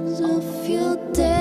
of your day.